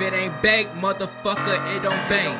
If it ain't baked, motherfucker, it don't bang.